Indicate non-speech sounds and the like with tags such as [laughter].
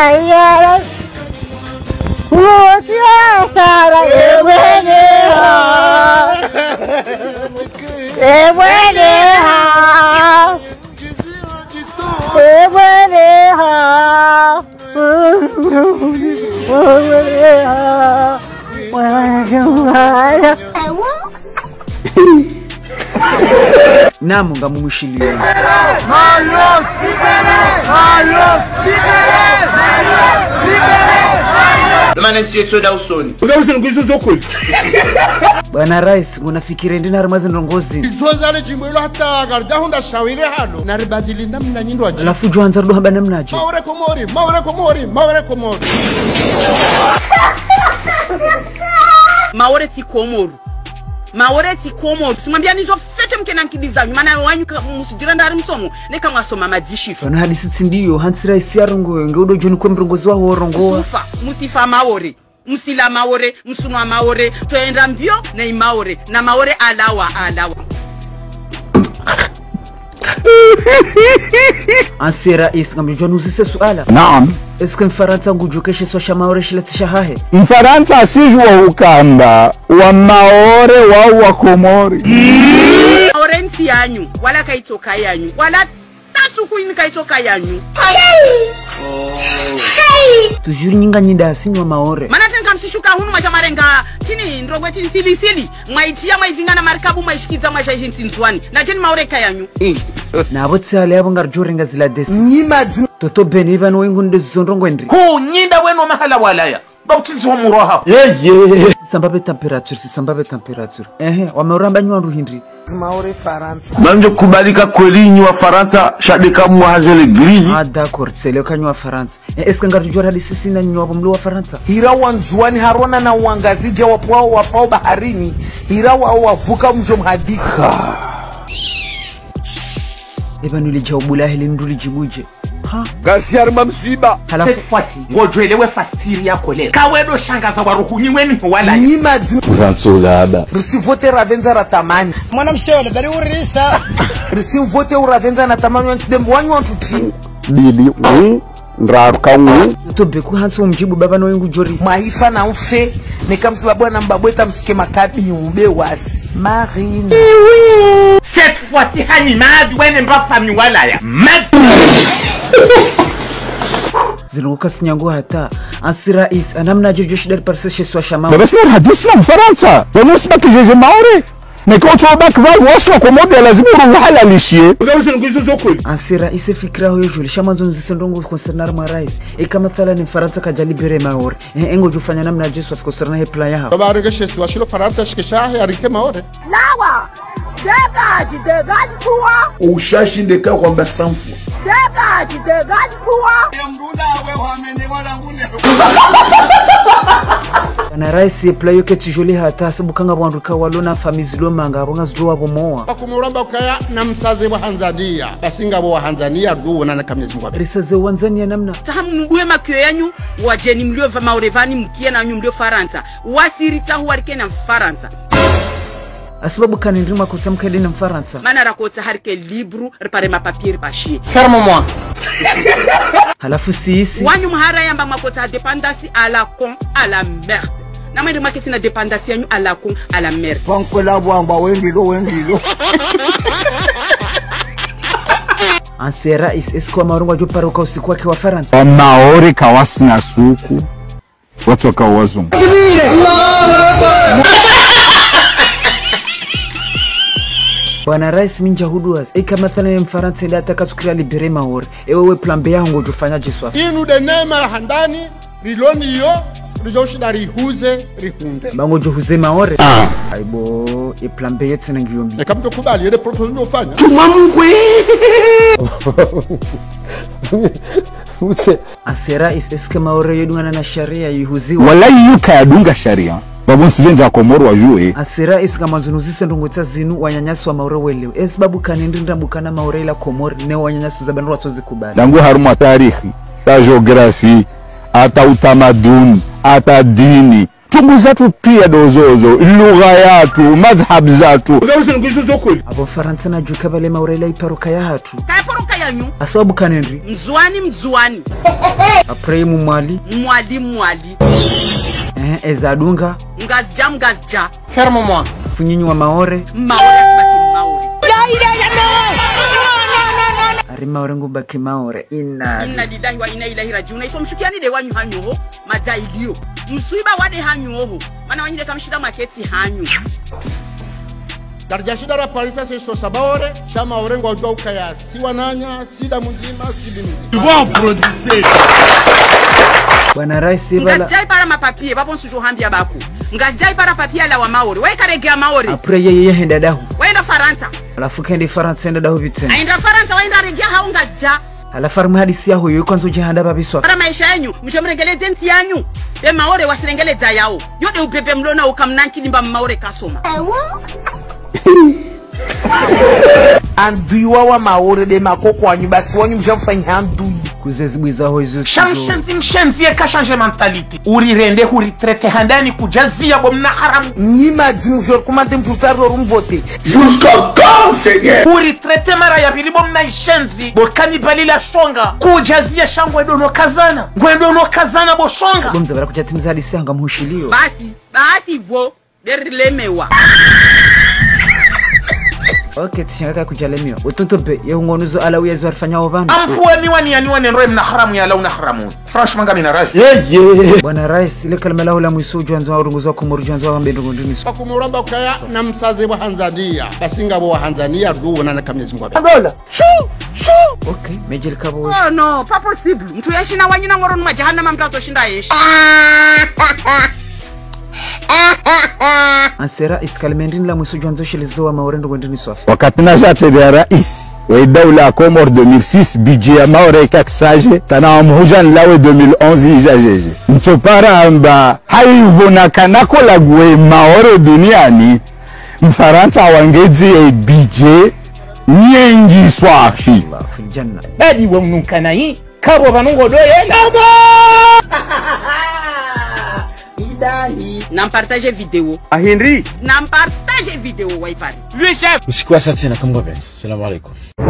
Sara, Ukia Sara, namu da usoni. bwana rais unafikira ndi nari mazindongozi izozale jimbo ilo hata garjahunda shawire hano. Naribadili namna nyindo aji alafu jwanza rudo haba namnaje maure komori maure komori maure komori maore tikomoru maore tikomoru simwambia nizo fete mkena nkidizanyu mana wanyu ka- musijira ndari msomo nekamwasoma madzishifu. Wana hadisi tsindiyo hansi rongo nge ngeudo joni kwe mrongozi wawo rongo kufa musifa maore musila maore musunwa maore toenda mbio nei maore na maore alawa alawa [laughs] ansi rais ngamjojwani nuzise suala. Naam. Eske mfaransa ngujokeshe swasha maore shilatsisha hahe mfaransa asijwa ukanda wa maore wau wa komori maore nsi yanyu wala kaitoka yanyu wala tasukuini kaitoka yanyu. Tujuri nyinga nyinda asinywa maore. Mana mwakangamusishuka huno mwachamarenga tini ndrongwe tini sili sili. Mwaitiya mwaivhingana mari kabu mwaisvikidza mwachaichinzinzwani ndacheni maureka yanyu. Mm. Navo tsiyala yavo nga ri jorenga zila desi. Toto beni ivaniwo ingunidezizondrongwendri ho nyinda wenomahala walaya Bautizi wa muroha. sisambabe temperature sisambabe temperature. Ehe wameurambanywa ruhindri. Maore faransa. Manje kubalika kwelinyi wa Faransa shadika muhazele griji. ah d'accord tsele kanywa faransa. Eh, eske ngarjojwara hadi sisi na nywa mlo wa faransa? Ira wanzuani harona na uangazija wapwao wafao baharini. Ira wao wavuka mjo mhadisi. Ebanu lija ubulahili ndulijibuje ha gasiarima msiba. Halafu? Fasi. ngodzwelewe fasiri yako leo. Kawedo shangaza waruhunyi wenu walaya. nyima uratsolaba risivote ravenza ratamani mwanamshole bari urisa. Risimvote uravenza na tamani wantudembo wanyu wantuti bibi ndraruka ng'u toto beku hansi umjibu baba no wengu jori. Mwaifa na mfe nikamsiba bwana mbabweta msike makabi ube wasi. Marine Cette fois-ci hani maadi wene pas fami walaya. Maadi. zilunguka sinyangu hata. Ansi rais anamnaje joshidari parseshe swasha maore babasinar hadisi na mfaransa. Bamusibaki jeje maore ansira ansi rais efikiraho yojoli sendongo nzisendongo konsernar mwa rais eka mathala ni mfaransa kajalibere maore Eh, engo jufanya namnaje swafika konserna he plan yaha babaregeshesi washilo faransa shikeshahe arike maore lawa dégage dégage toi Ushashindeka kwamba sanfu. dégage dégage toi kana rais epla yoke tijoli hata sabukanga bwanduka walona famizilo manga abo ngazijo bomoa moa kaya na msaze wa hanzania basingabo wa hanzania ruwonana kamyezi mwabe risaze Tanzania namna. Taha mbuye makio yanyu wajeni mliova maorevani mkie nanyu mlio faransa. Wasirita warike na mfaransa asibabu kanindri makotsa mkaeli na mfaransa? Mana rakotsa harike libru ripare mapapiri bashie Ferme-moi. halafu siisi wanyu mhara yamba mwakotsa dependance à la con à la merde. Namwende mwaketsina dependance yanyu à la con à la merde. Bankwela bwamba wendilo wendilo. [laughs] Ansi rais esikuwa maorongo ajoparuka usiku wake wa faransa. Wa maore kawasina suku watsoka wazungu bwana rais minja huduas ika mathala ya mfaransa ende atakatsukira libere maori ewewe plambe yaho ngojofanyaje swa inu denema handani ya handani riloniyo rijoshida rihuze rihunde bango johuze maore? Aibo iplambe yetse na ngiyombi kubali yede proposal ufanya [laughs] Asera is eske maore yedungana na sharia yihuziwa walai yuka yadunga sharia babonsivenza komoro wajue. Asira isikamwanzunuzise ndongotsa zinu wanyanyasi wa maure welewe esibabu kanindi ndambukana maure ila komori ne wanyanyasi za bandu watsozikubali dangu haruma tarikhi ta geografi ata utamaduni ata dini. Tungu zatu pia dozozo lugha yatu madhhab zatu. Abo faransa najuka bale maure ila iparuka ya hatu. Kayaporoka yanyu asababu kanendri mzuani mzuani. Aprei mumwali mwali mwali ezadunga ngazija mngazija fermo moi funyinyi wa maore. Maore asibaki maore. Ari maore ngubaki maore. Ina inna lillahi wa inna ilahi rajiun. Ifo mshukiani de wanyu hanyoho? Madzailio msuiba wade hanyuoho mana wanyide kamshida maketi hanyu darja shida ra parisa se so sabore chama orengo ujwa ukaya. Siwa nanya sida munjima sidi munjima bwana rais bala ngajai para mapapie babo nsujo hambia baku. Ngajai para papie la wa maori. Waikaregea maori. Apre yeye yehenda dahu. Waenda faransa. Alafu kende faransa enda dahu vitena aenda faransa waenda regea haunga ja. Alafu arimwe hadisi yaho yo kwanza ujihanda babiswa para maisha yenyu mshomrengeleze denti yanyu. Be maore wasirengeleza yao. Yode upepe mlona ukamnankilimba mmaore kasoma. Andui wawa maore de makoko wanyu basi wanyu mshamfanya andui shamshenzi mshenzi ekashanje mentalite urirende huritrete handani kujazia bo mna haramu nyima dzimshor kumante mtutarro rumvote. Jusqu'à quand, Seigneur huritrete mara ya pili mna ishenzi. Bo kanibalila shonga. Kujazia shangwe dono kazana. Ngwedono kazana bo shonga. Bomza bara kuchatimiza hadisi basi basi vo okay tishangaka kujalemiwa utontope yeungonuzo ala uyezo arifanyao vandu ampuaniwa nianiwa nenroe mna haramu ya launa haramu. Franchement ngami na ye bwana rais ile kalima lao la mwiso ujanzo wa urunguzo wa kumuru ujanzo wa wambendungunduniso bakumuramba ukaya na msaze wa hanzania basinga wa hanzania ruona na kamyezi ngwabe okay mejeli kabo. Oh no papo possible mtu yashina wanyina ngoroni majahannama mtu atoshinda yeshi [laughs] ansera iskalimendini la mwiso jwanzo shilizo wa maore ndungundini swafi. Wakati nashatedea rais wa daula ya Comore 2006 budget ya maore kakisaje tana mhujan lawe 2011 ijajeje. Haivonakana lagwe maore duniani mfaransa wangedzi e budget nyengi swafi. Badi wa mnukana hii kabo badi wamnukanayi kabo N'en partage vidéo. Ah Henry? N'en partage vidéo, Waipari. Lui, e chef C'est quoi ça, Tina Comme Robert Salam alaikum. Oh,